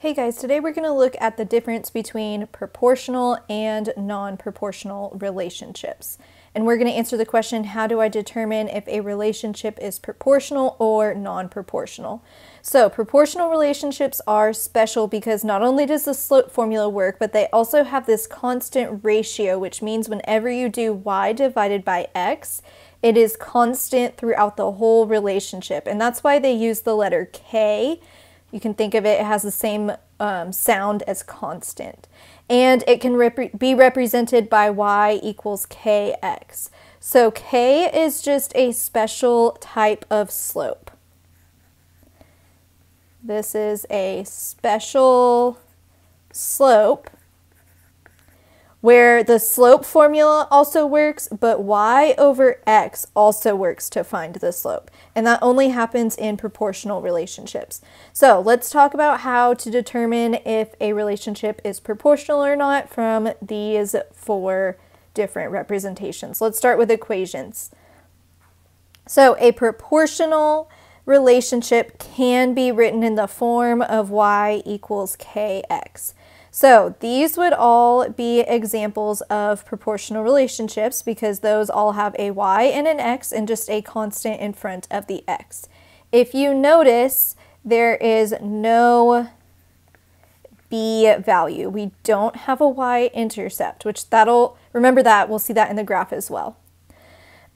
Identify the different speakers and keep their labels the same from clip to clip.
Speaker 1: Hey guys, today we're going to look at the difference between proportional and non-proportional relationships. And we're going to answer the question, how do I determine if a relationship is proportional or non-proportional? So proportional relationships are special because not only does the slope formula work, but they also have this constant ratio, which means whenever you do y divided by x, it is constant throughout the whole relationship. And that's why they use the letter k you can think of it, it has the same um, sound as constant. And it can rep be represented by y equals kx. So k is just a special type of slope. This is a special slope where the slope formula also works, but y over x also works to find the slope. And that only happens in proportional relationships. So let's talk about how to determine if a relationship is proportional or not from these four different representations. Let's start with equations. So a proportional relationship can be written in the form of y equals kx. So these would all be examples of proportional relationships because those all have a y and an x and just a constant in front of the x. If you notice, there is no b value. We don't have a y-intercept, which that'll, remember that, we'll see that in the graph as well.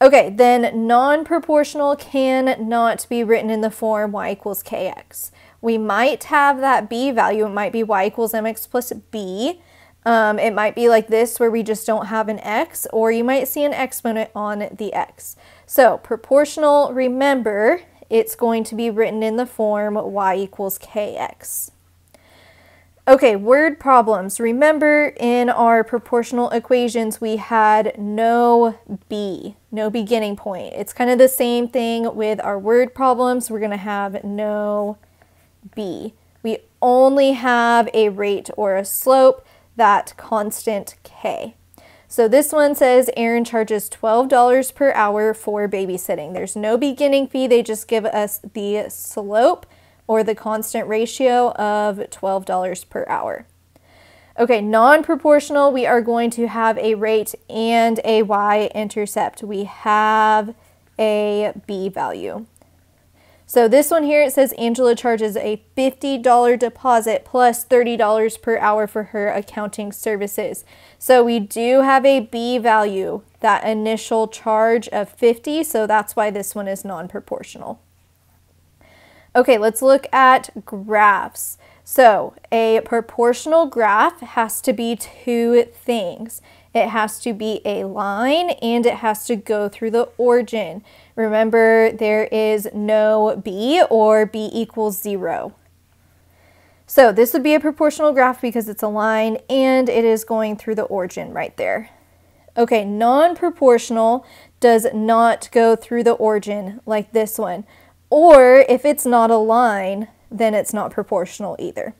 Speaker 1: Okay, then non-proportional can not be written in the form y equals kx we might have that b value. It might be y equals mx plus b. Um, it might be like this where we just don't have an x, or you might see an exponent on the x. So proportional, remember, it's going to be written in the form y equals kx. Okay, word problems. Remember in our proportional equations we had no b, no beginning point. It's kind of the same thing with our word problems. We're going to have no b. We only have a rate or a slope, that constant k. So this one says Aaron charges $12 per hour for babysitting. There's no beginning fee. They just give us the slope or the constant ratio of $12 per hour. Okay, non-proportional, we are going to have a rate and a y-intercept. We have a b value. So this one here, it says Angela charges a $50 deposit plus $30 per hour for her accounting services. So we do have a B value, that initial charge of 50, so that's why this one is non-proportional. Okay, let's look at graphs. So a proportional graph has to be two things. It has to be a line and it has to go through the origin. Remember, there is no b or b equals 0. So this would be a proportional graph because it's a line and it is going through the origin right there. Okay, non-proportional does not go through the origin like this one. Or if it's not a line, then it's not proportional either.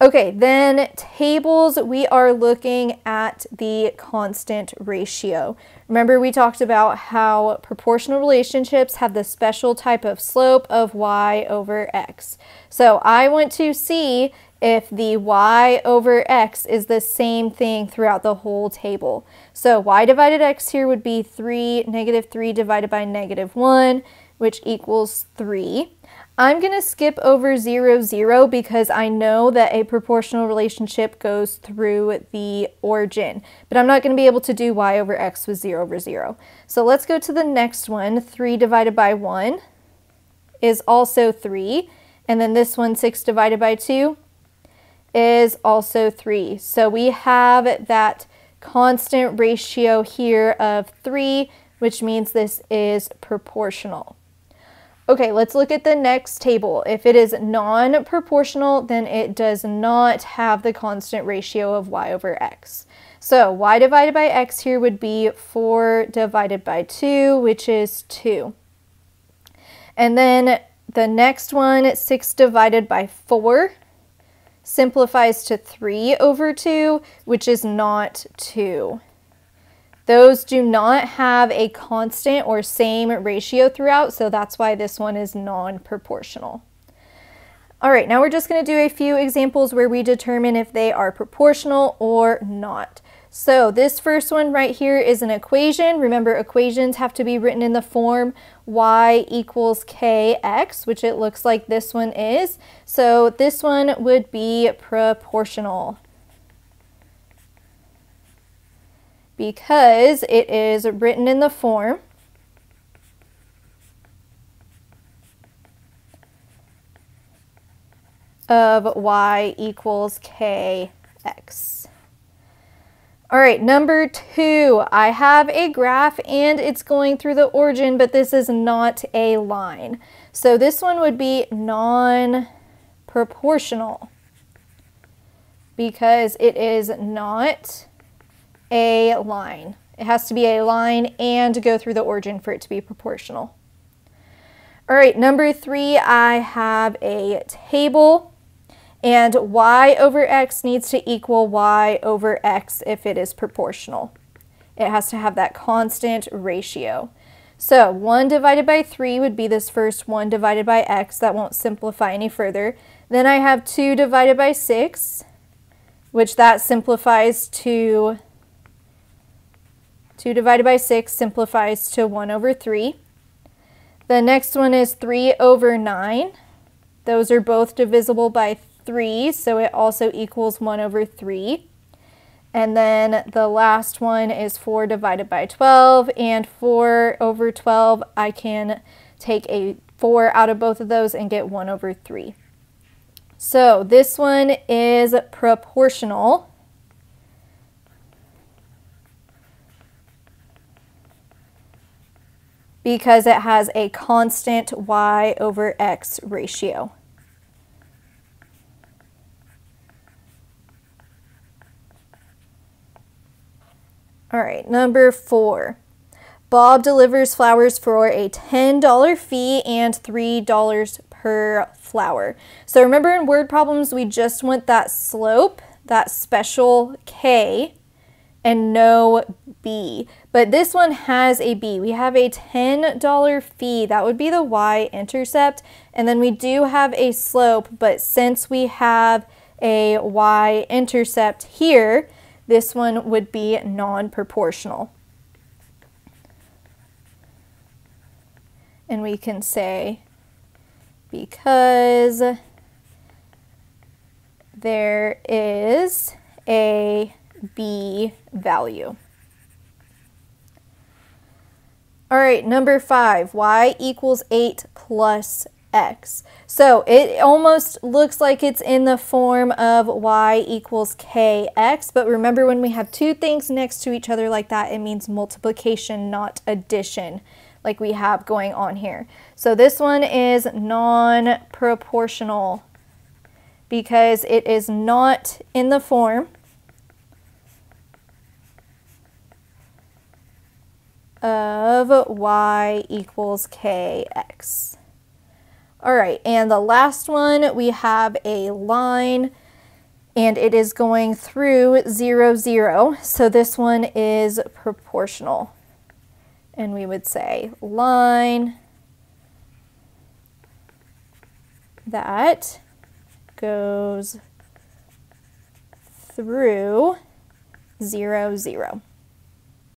Speaker 1: Okay, then tables, we are looking at the constant ratio. Remember we talked about how proportional relationships have the special type of slope of y over x. So I want to see if the y over x is the same thing throughout the whole table. So y divided x here would be 3, negative 3 divided by negative 1, which equals 3. I'm going to skip over 0, 0 because I know that a proportional relationship goes through the origin, but I'm not going to be able to do y over x with 0 over 0. So let's go to the next one. 3 divided by 1 is also 3, and then this one, 6 divided by 2, is also 3. So we have that constant ratio here of 3, which means this is proportional. Okay, let's look at the next table. If it is non-proportional, then it does not have the constant ratio of y over x. So y divided by x here would be 4 divided by 2, which is 2. And then the next one, 6 divided by 4, simplifies to 3 over 2, which is not 2. Those do not have a constant or same ratio throughout, so that's why this one is non-proportional. All right, now we're just going to do a few examples where we determine if they are proportional or not. So this first one right here is an equation. Remember, equations have to be written in the form y equals kx, which it looks like this one is. So this one would be proportional. Because it is written in the form of y equals kx. All right, number two, I have a graph and it's going through the origin, but this is not a line. So this one would be non-proportional because it is not a line. It has to be a line and go through the origin for it to be proportional. All right, number three, I have a table and y over x needs to equal y over x if it is proportional. It has to have that constant ratio. So 1 divided by 3 would be this first 1 divided by x. That won't simplify any further. Then I have 2 divided by 6, which that simplifies to 2 divided by 6 simplifies to 1 over 3. The next one is 3 over 9. Those are both divisible by 3, so it also equals 1 over 3. And then the last one is 4 divided by 12, and 4 over 12, I can take a 4 out of both of those and get 1 over 3. So this one is proportional. Because it has a constant y over x ratio. All right, number four. Bob delivers flowers for a $10 fee and $3 per flower. So remember in word problems, we just want that slope, that special K, and no B. But this one has a B. We have a $10 fee. That would be the y-intercept. And then we do have a slope, but since we have a y-intercept here, this one would be non-proportional. And we can say because there is a B value. All right, number five, y equals 8 plus x. So it almost looks like it's in the form of y equals kx, but remember when we have two things next to each other like that, it means multiplication, not addition, like we have going on here. So this one is non-proportional because it is not in the form of y equals kx. All right, and the last one, we have a line and it is going through 0, 0. So this one is proportional. And we would say line that goes through 0, 0.